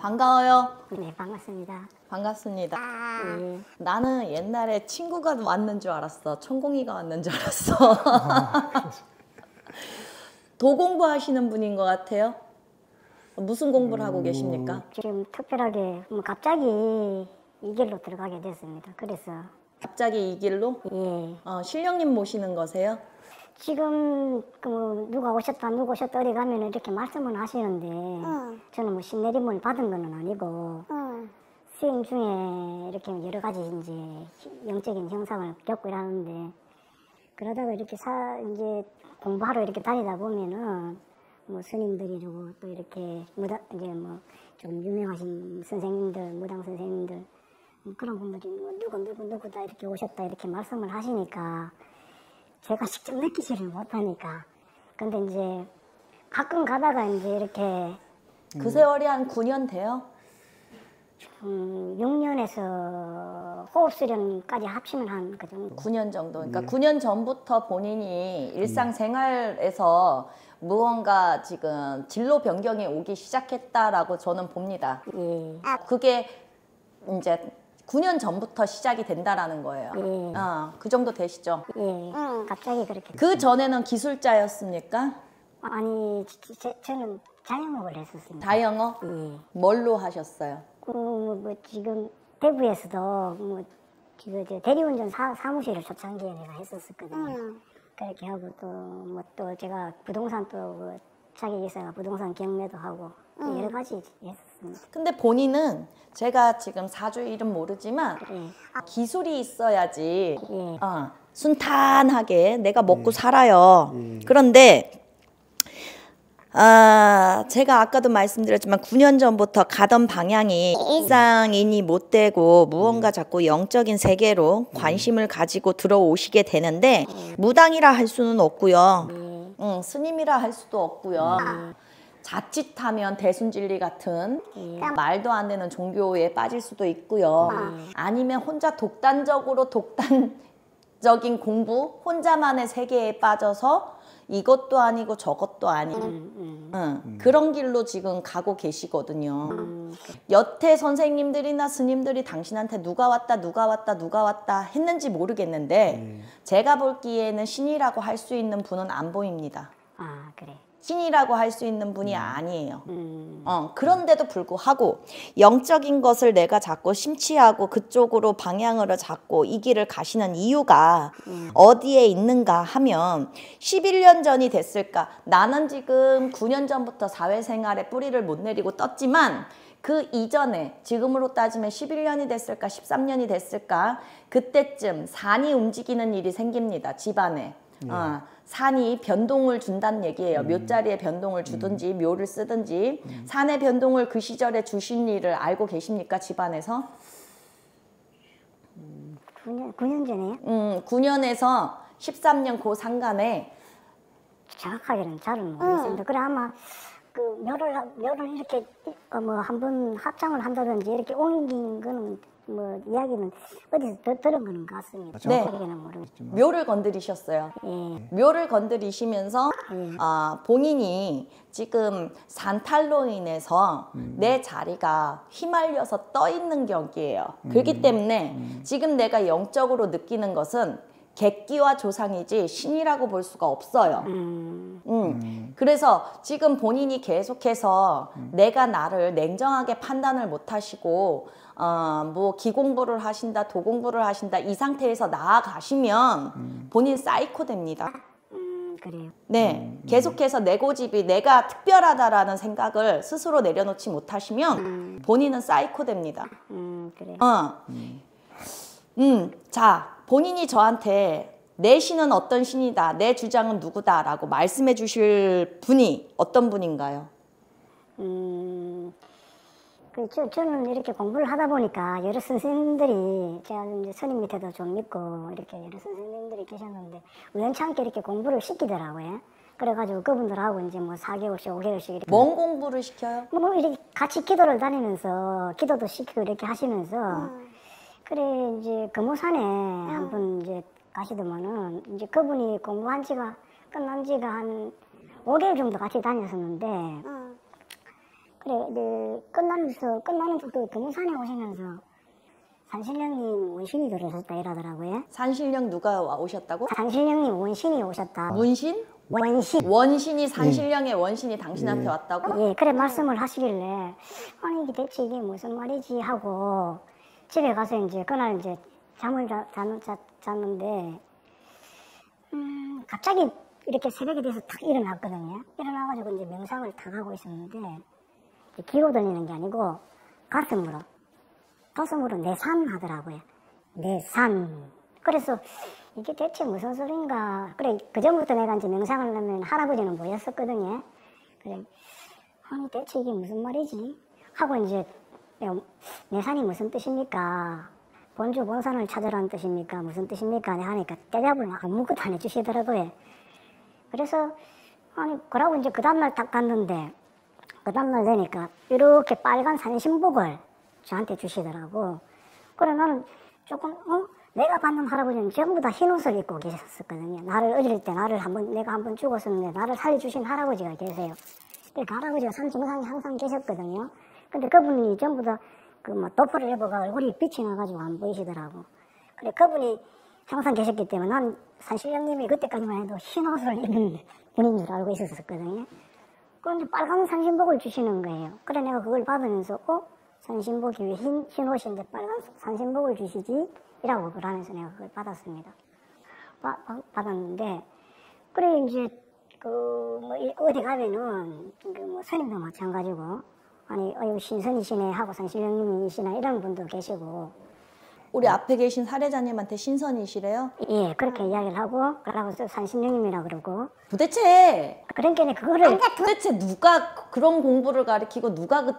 반가워요. 네, 반갑습니다. 반갑습니다. 예. 나는 옛날에 친구가 왔는 줄 알았어. 천공이가 왔는 줄 알았어. 도공부 하시는 분인 것 같아요. 무슨 공부를 하고 계십니까? 지금 특별하게 뭐 갑자기 이 길로 들어가게 됐습니다. 그래서 갑자기 이 길로 예. 어, 신령님 모시는 거세요? 지금 그뭐 누가 오셨다 누가 오셨다 어디 가면 이렇게 말씀을 하시는데 저는 뭐 신내림을 받은 건 아니고 수행 중에 이렇게 여러 가지 이제 영적인 형상을 겪고 이러는데 그러다가 이렇게 사 이제 공부하러 이렇게 다니다 보면은 뭐 스님들이고 또 이렇게 무당 이제 뭐 좀 유명하신 선생님들 무당 선생님들 뭐 그런 분들이 뭐 누구 누구 누구 다 이렇게 오셨다 이렇게 말씀을 하시니까 제가 직접 느끼지를 못하니까 근데 이제 가끔 가다가 이제 이렇게 그 세월이 한 9년 돼요? 음, 6년에서 호흡 수련까지 합치면 한 그 정도 9년 정도. 그러니까 9년 전부터 본인이 일상생활에서 무언가 지금 진로 변경이 오기 시작했다라고 저는 봅니다. 예. 그게 이제 9년 전부터 시작이 된다라는 거예요. 예. 어, 그 정도 되시죠? 예. 갑자기 그렇게 그 전에는 기술자였습니까? 아니 지- 제, 저는 자영업을 했었습니다. 다영어? 예. 뭘로 하셨어요? 그, 뭐 지금 대구에서도 뭐 지금 저 대리운전 사, 사무실을 초창기에 내가 했었었거든요. 그렇게 하고 또 뭐 또 제가 부동산 또그 자기 회사가 부동산 경매도 하고 여러 가지 했었습니다. 근데 본인은 제가 지금 사주 이름 모르지만 예. 기술이 있어야지 예. 어, 순탄하게 내가 먹고 살아요. 그런데 아, 제가 아까도 말씀드렸지만 9년 전부터 가던 방향이 일상인이 못 되고 무언가 자꾸 영적인 세계로 관심을 가지고 들어오시게 되는데 무당이라 할 수는 없고요. 응, 스님이라 할 수도 없고요. 자칫하면 대순진리 같은 말도 안 되는 종교에 빠질 수도 있고요. 아니면 혼자 독단적으로 독단적인 공부, 혼자만의 세계에 빠져서 이것도 아니고 저것도 아닌 응, 그런 길로 지금 가고 계시거든요. 여태 선생님들이나 스님들이 당신한테 누가 왔다 누가 왔다 누가 왔다 했는지 모르겠는데 제가 볼기에는 신이라고 할 수 있는 분은 안 보입니다. 아 그래. 신이라고 할 수 있는 분이 아니에요. 음. 어, 그런데도 불구하고 영적인 것을 내가 자꾸 심취하고 그쪽으로 방향을 잡고 이 길을 가시는 이유가 어디에 있는가 하면 11년 전이 됐을까? 나는 지금 9년 전부터 사회생활에 뿌리를 못 내리고 떴지만 그 이전에 지금으로 따지면 11년이 됐을까? 13년이 됐을까? 그때쯤 산이 움직이는 일이 생깁니다. 집안에. 어, 산이 변동을 준다는 얘기예요. 묘자리에 변동을 주든지 묘를 쓰든지 산의 변동을 그 시절에 주신 일을 알고 계십니까 집안에서? 9년 9년 전에요? 음, 9년에서 13년 그 상간에 정확하게는 잘은 모르겠습니다. 그래 아마 그 묘를 하- 묘를 이렇게 어, 뭐한 번 합장을 한다든지 이렇게 옮긴 거는 뭐 이야기는 어디서 더 들은 거는 같습니다. 네. 묘를 건드리셨어요. 예. 묘를 건드리시면서 예. 아, 본인이 지금 산탈로 인해서 내 자리가 휘말려서 떠 있는 격이에요. 그렇기 때문에 지금 내가 영적으로 느끼는 것은 객기와 조상이지 신이라고 볼 수가 없어요. 음, 음. 그래서 지금 본인이 계속해서 내가 나를 냉정하게 판단을 못 하시고 어, 뭐 기공부를 하신다, 도공부를 하신다 이 상태에서 나아가시면 본인 사이코 됩니다. 음, 그래요. 네, 계속해서 내 고집이 내가 특별하다라는 생각을 스스로 내려놓지 못하시면 본인은 사이코 됩니다. 음, 그래요. 어. 음, 자, 본인이 저한테 내 신은 어떤 신이다, 내 주장은 누구다라고 말씀해 주실 분이 어떤 분인가요? 음, 그, 저, 저는 이렇게 공부를 하다 보니까 여러 선생님들이 제가 이제 스님 밑에도 좀 있고 이렇게 여러 선생님들이 계셨는데 우연찮게 이렇게 공부를 시키더라고요. 그래가지고 그분들하고 이제 뭐 4개월씩, 5개월씩 이렇게 뭔 공부를 시켜요? 뭐 이렇게 같이 기도를 다니면서 기도도 시키고 이렇게 하시면서 그래 이제 금호산에 한번 이제 가시더만은 이제 그분이 공부한 지가 끝난 지가 한 5개월 정도 같이 다녔었는데 그래, 네, 끝나면서, 끝나면서 그 금산에 오시면서 산신령님 원신이 들어오셨다 이러더라고요. 산신령 누가 와- 오셨다고? 산신령님 원신이 오셨다. 문신? 원신. 원신이 산신령의 원신이 당신한테 왔다고? 예, 그래 말씀을 하시길래 아니 이게 대체 이게 무슨 말이지 하고 집에 가서 이제 그날 이제 잠을 자, 자, 자, 잤는데 음 갑자기 이렇게 새벽이 돼서 탁 일어났거든요. 일어나가지고 이제 명상을 탁 하고 있었는데 기로 들리는 게 아니고 가슴으로 가슴으로 내산 하더라고요. 내산. 그래서 이게 대체 무슨 소린가. 그래, 그전부터 내가 이제 명상을 하면 할아버지는 보였었거든요. 그래, 아니 대체 이게 무슨 말이지? 하고 이제 내산이 무슨 뜻입니까? 본주 본산을 찾으라는 뜻입니까? 무슨 뜻입니까? 하니까 대답을 아무것도 안 해주시더라고요. 그래서 아니 그러고 이제 그 다음날 딱 갔는데 그 다음날 되니까 이렇게 빨간 산신복을 저한테 주시더라고. 그래 나는 조금 어 내가 받는 할아버지는 전부 다 흰 옷을 입고 계셨었거든요. 나를 어릴 때 나를 한번 내가 한 번 죽었었는데 나를 살려주신 할아버지가 계세요. 그 할아버지가 산 정상에 항상 계셨거든요. 근데 그분이 전부 다 그뭐 도포를 입어가 얼굴이 빛이 나가지고 안 보이시더라고. 그래 그분이 항상 계셨기 때문에 난 산신령님이 그때까지만 해도 흰 옷을 입은 분인 줄 알고 있었었거든요. 그런데 빨간 산신복을 주시는 거예요. 그래 내가 그걸 받으면서 어? 산신복이 왜 흰, 흰 옷인데 빨간 산신복을 주시지? 이라고 그러면서 내가 그걸 받았습니다. 바- 바- 받았는데 그래 이제 그 뭐 어디 가면은 그뭐 스님도 마찬가지고 아니 어유 신선이시네 하고 산신령님이시나 이런 분도 계시고 우리 앞에 계신 사례자님한테 신선이시래요? 예 그렇게 이야기를 하고 그러고 또 산신령님이라 그러고 도대체 그러니까 그거를 도대체 누가 그런 공부를 가르치고 누가 그,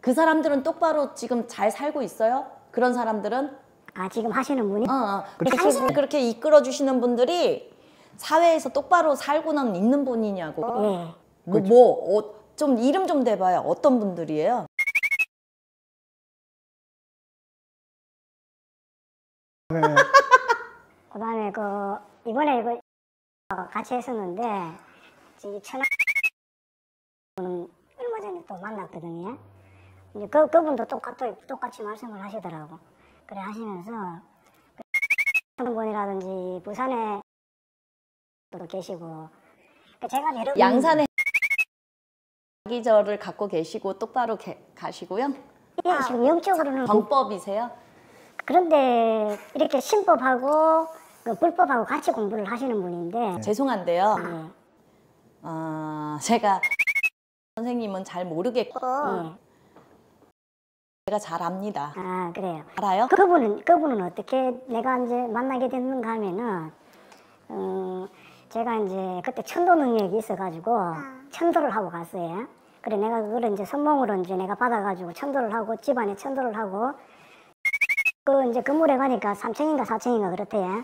그 사람들은 똑바로 지금 잘 살고 있어요? 그런 사람들은? 아 지금 하시는 분이 어, 어. 당신을 그렇게 이끌어 주시는 분들이 사회에서 똑바로 살고는 있는 분이냐고. 예 뭐, 뭐, 어, 좀 이름 좀 대봐요. 어떤 분들이에요? 그다음에 그 이번에 그 같이 했었는데 이 천안 얼마 전에 또 만났거든요. 이제 그 그분도 똑같이 똑같이 말씀을 하시더라고. 그래 하시면서 그 분이라든지 부산에 또 계시고 그 제가 여러 분- 양산에 자기절을 갖고 계시고 똑바로 게- 가시고요. 예, 지금 영적으로는 방법이세요? 그런데 이렇게 신법하고 그 불법하고 같이 공부를 하시는 분인데 죄송한데요. 예, 어, 제가 선생님은 잘 모르겠고 예. 제가 잘 압니다. 아 그래요. 알아요? 그분은 그분은 어떻게 내가 이제 만나게 됐는가 하면은 어, 제가 이제 그때 천도 능력이 있어가지고 천도를 하고 갔어요. 그래 내가 그거를 이제 선몽으로 이제 내가 받아가지고 천도를 하고 집안에 천도를 하고 그 이제 건물에 가니까 3층인가 4층인가 그렇대요.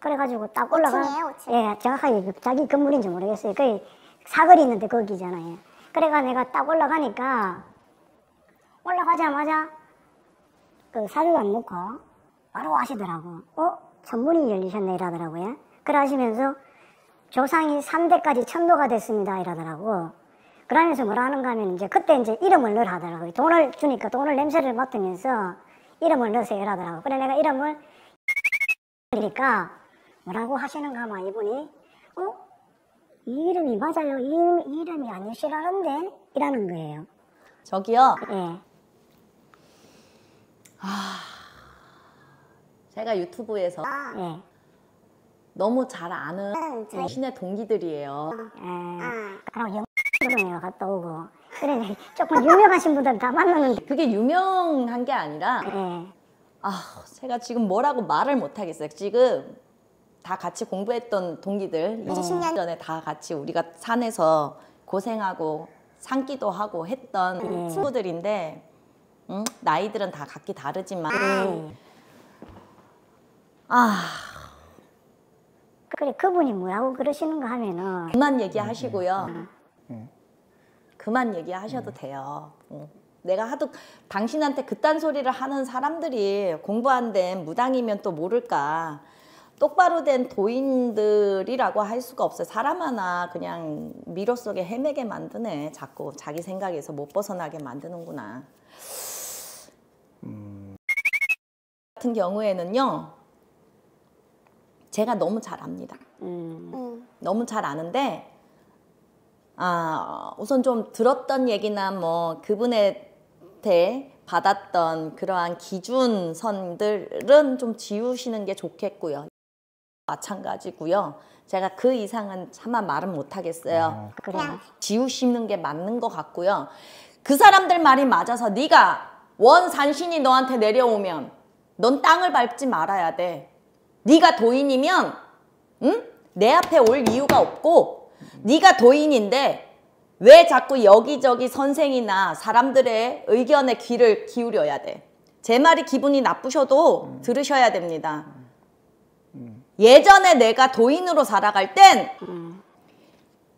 그래가지고 딱 올라가 예 정확하게 그 자기 건물인지 모르겠어요. 그 사거리 있는데 거기잖아요. 그래가 내가 딱 올라가니까 올라가자마자 그 사료도 안 넣고 바로 하시더라고. 어? 천문이 열리셨네 이러더라고요. 그래 하시면서 조상이 3대까지 천도가 됐습니다 이러더라고. 그러면서 뭐라 하는가 하면 이제 그때 이제 이름을 넣으라 하더라고요. 돈을 주니까 돈을 냄새를 맡으면서 이름을 넣으세요 이러더라고. 그래 내가 이름을 그러니까 뭐라고 하시는가 하면 이분이 어? 이 이름이 맞아요. 이, 이름, 이 이름이 아니시라는데? 이라는 거예요. 저기요. 예. 제가 유튜브에서 예. 너무 잘 아는 신의 동기들이에요. 예. 그럼 영으로 내가 갔다 오고. 그래, 조금 유명하신 분들 다 만나는데. 그게 유명한 게 아니라 예. 아, 제가 지금 뭐라고 말을 못 하겠어요. 지금 다 같이 공부했던 동기들 20년 전에 다 같이 우리가 산에서 고생하고 산기도 하고 했던 네. 친구들인데 응? 나이들은 다 각기 다르지만 예. 아 그래, 그분이 뭐라고 그러시는가 하면은. 그만 얘기하시고요. 그만 얘기하셔도 돼요. 응. 내가 하도 당신한테 그딴 소리를 하는 사람들이 공부 안 된 무당이면 또 모를까. 똑바로 된 도인들이라고 할 수가 없어요. 사람 하나 그냥 미로 속에 헤매게 만드네. 자꾸 자기 생각에서 못 벗어나게 만드는구나. 같은 경우에는요. 제가 너무 잘 압니다. 음. 너무 잘 아는데 아 우선 좀 들었던 얘기나 뭐 그분한테 받았던 그러한 기준선들은 좀 지우시는 게 좋겠고요. 마찬가지고요. 제가 그 이상은 차마 말은 못 하겠어요. 그래. 지우시는 게 맞는 것 같고요. 그 사람들 말이 맞아서 네가 원산신이 너한테 내려오면 넌 땅을 밟지 말아야 돼. 네가 도인이면 응? 내 앞에 올 이유가 없고 네가 도인인데 왜 자꾸 여기저기 선생이나 사람들의 의견에 귀를 기울여야 돼? 제 말이 기분이 나쁘셔도 들으셔야 됩니다. 예전에 내가 도인으로 살아갈 땐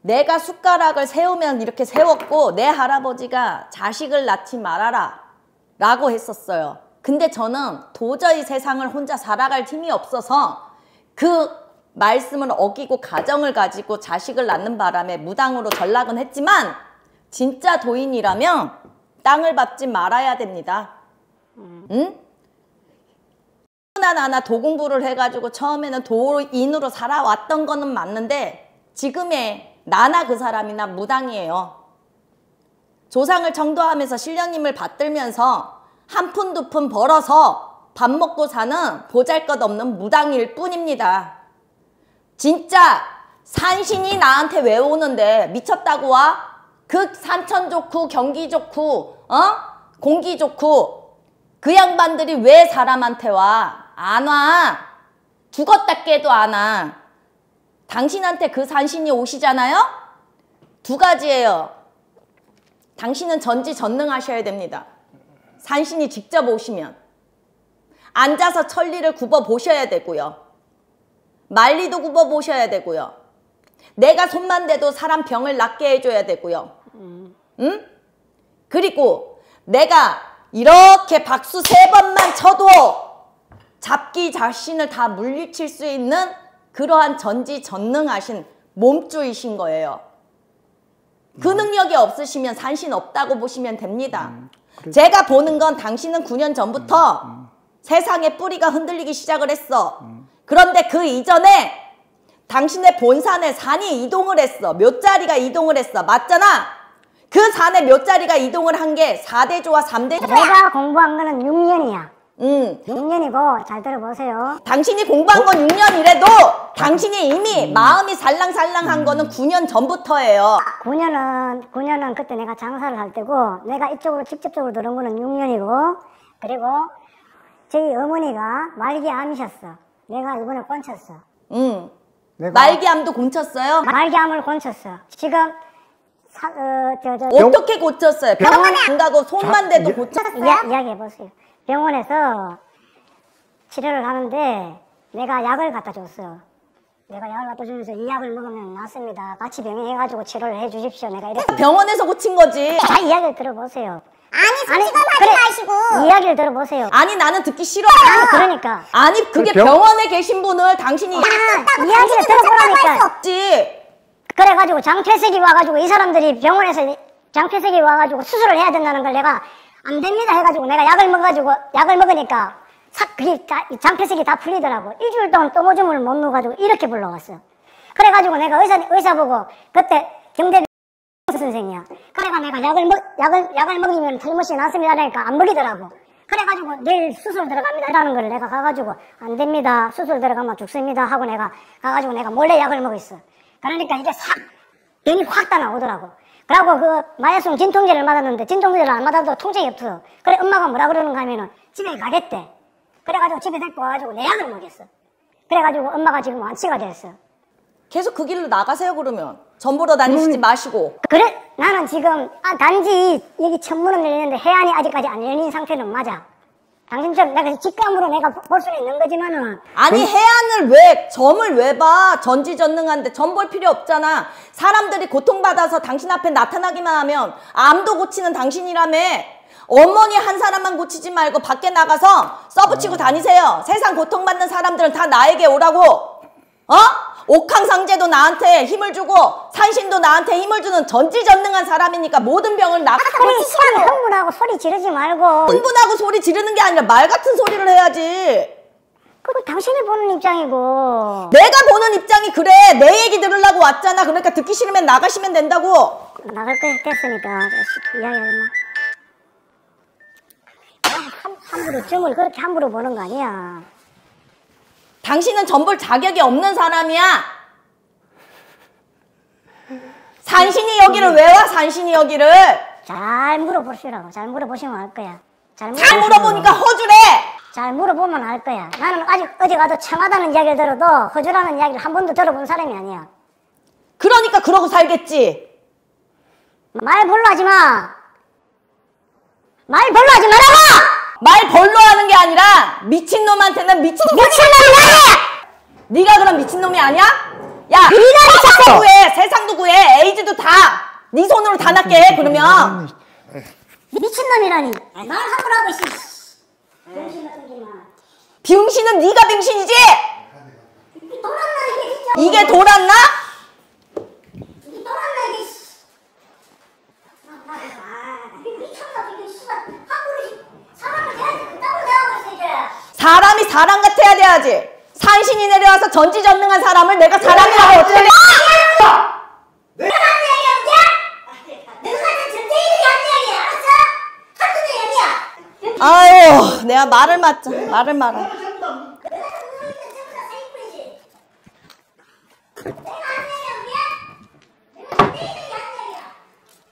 내가 숟가락을 세우면 이렇게 세웠고 내 할아버지가 자식을 낳지 말아라 라고 했었어요. 근데 저는 도저히 세상을 혼자 살아갈 힘이 없어서 그 말씀을 어기고 가정을 가지고 자식을 낳는 바람에 무당으로 전락은 했지만 진짜 도인이라면 땅을 밟지 말아야 됩니다. 응? 나 나나 도공부를 해가지고 처음에는 도인으로 살아왔던 거는 맞는데 지금의 나나 그 사람이나 무당이에요. 조상을 청도하면서 신령님을 받들면서 한 푼 두 푼 벌어서 밥 먹고 사는 보잘것없는 무당일 뿐입니다. 진짜 산신이 나한테 왜 오는데 미쳤다고 와? 그 산천 좋고 경기 좋고 어? 공기 좋고 그 양반들이 왜 사람한테 와? 안 와. 죽었다 깨도 안 와. 당신한테 그 산신이 오시잖아요? 두 가지예요. 당신은 전지전능하셔야 됩니다. 산신이 직접 오시면 앉아서 천리를 굽어 보셔야 되고요. 말리도 굽어 보셔야 되고요. 내가 손만 대도 사람 병을 낫게 해줘야 되고요. 응? 그리고 내가 이렇게 박수 세 번만 쳐도 잡기 자신을 다 물리칠 수 있는 그러한 전지전능하신 몸주이신 거예요. 그 능력이 없으시면 산신 없다고 보시면 됩니다. 제가 보는 건 당신은 9년 전부터 세상의 뿌리가 흔들리기 시작을 했어. 그런데 그 이전에 당신의 본산에 산이 이동을 했어. 몇 자리가 이동을 했어. 맞잖아? 그 산에 몇 자리가 이동을 한 게 4대조와 3대조. 내가 공부한 거는 6년이야. 음. 6년이고 잘 들어보세요. 당신이 공부한 건 6년이래도 당신이 이미 마음이 살랑살랑한 거는 9년 전부터예요. 9년은 9년은 그때 내가 장사를 할 때고 내가 이쪽으로 직접적으로 들어온 거는 6년이고 그리고 저희 어머니가 말기 암이셨어. 내가 이번에 꼰쳤어. 음. 내가 말기암도 고쳤어요? 말기암을 곤쳤어. 지금 사, 어, 저, 저, 어떻게 고쳤어요? 병원에 안 가고 손만 대도 고쳤어요? 이야, 이야기해 보세요. 병원에서 치료를 하는데 내가 약을 갖다 줬어. 내가 약을 갖다 주면서 이 약을 먹으면 낫습니다. 같이 병행해가지고 치료를 해 주십시오. 내가 이랬어. 병원에서 고친 거지. 자, 이야기를 들어보세요. 아니 솔직하게 마시고 이야기를 들어보세요. 아니 나는 듣기 싫어. 아니, 그러니까. 아니 그게 병- 병원에 계신 분을 당신이 이야기를 들어보라니까. 없지. 그래가지고 장폐색이 와가지고 이 사람들이 병원에서 장폐색이 와가지고 수술을 해야 된다는 걸 내가 안 됩니다 해가지고 내가 약을 먹어가지고 약을 먹으니까 싹 그게 다, 이 장폐색이 다 풀리더라고 일주일 동안 또모줌을 못 넣어가지고 이렇게 불러왔어 그래가지고 내가 의사 의사 보고 그때 경대 선생이야 그래가 내가 약을 먹 약을 약을 먹이면 틀림없이 낫습니다 하니까 안 먹이더라고 그래가지고 내일 수술 들어갑니다 라는 걸 내가 가가지고 안 됩니다 수술 들어가면 죽습니다 하고 내가 가가지고 내가 몰래 약을 먹였어 그러니까 이게 싹 병이 확 다 나오더라고. 그러고 그 마약성 진통제를 맞았는데 진통제를 안 맞아도 통증이 없어. 그래 엄마가 뭐라 그러는가 하면은 집에 가겠대. 그래가지고 집에 데리고 와가지고 내 약을 먹였어. 그래가지고 엄마가 지금 완치가 됐어. 계속 그 길로 나가세요 그러면. 전보러 다니시지 마시고. 그래 나는 지금 아, 단지 여기 천문은 열리는데 해안이 아직까지 안 열린 상태는 맞아. 당신처럼 내가 직감으로 내가 볼 수는 있는 거지만은 아니 해안을 왜 점을 왜 봐? 전지전능한데 점 볼 필요 없잖아. 사람들이 고통받아서 당신 앞에 나타나기만 하면 암도 고치는 당신이라며. 어머니 한 사람만 고치지 말고 밖에 나가서 써붙이고 다니세요. 세상 고통받는 사람들은 다 나에게 오라고. 어? 옥황상제도 나한테 힘을 주고 산신도 나한테 힘을 주는 전지전능한 사람이니까 모든 병을 나 소리 시간 흥분하고 소리 지르지 말고 흥분하고 소리 지르는 게 아니라 말 같은 소리를 해야지. 그거 당신이 보는 입장이고 내가 보는 입장이 그래. 내 얘기 들으려고 왔잖아. 그러니까 듣기 싫으면 나가시면 된다고. 나갈 거 됐으니까 이야기하지 마. 함- 함부로 점을 그렇게 함부로 보는 거 아니야. 당신은 전볼 자격이 없는 사람이야. 산신이 여기를 왜 와? 산신이 여기를. 잘 물어보시라고. 잘 물어보시면 알 거야. 잘, 잘 물어보니까 허주래. 잘 물어보면 알 거야. 나는 아직 어디 가도 청하다는 이야기를 들어도 허주라는 이야기를 한 번도 들어본 사람이 아니야. 그러니까 그러고 살겠지. 말 별로 하지 마. 말 별로 하지 말라고! 말 벌로 하는 게 아니라 미친놈한테는 미친 미친놈이 아니야! 네가 그럼 미친놈이 아니야? 야, 세상도 찾고! 구해, 세상도 구해, 에이즈도 다. 네 손으로 다 낫게 해, 그러면. 미친놈이라니. 말 함부로 하고 있어. 병신 같은 게만. 병신은 네가 병신이지? 돌았나 이게 진짜. 이게 돌았나? 이게 돌았나 이게. 씨. 아, 나 이거 아, 이게 미쳤나 이게 씨발 함부로 씨. 사람을 대하지 그따구로 대하고 있어 이제. 사람이 사람 돼야지. 산신이 내려와서 전지전능한 사람을 내가 사람이라고 어떻게 대 얘기야. 아유, 내가 말을 맞자. 말을 말아.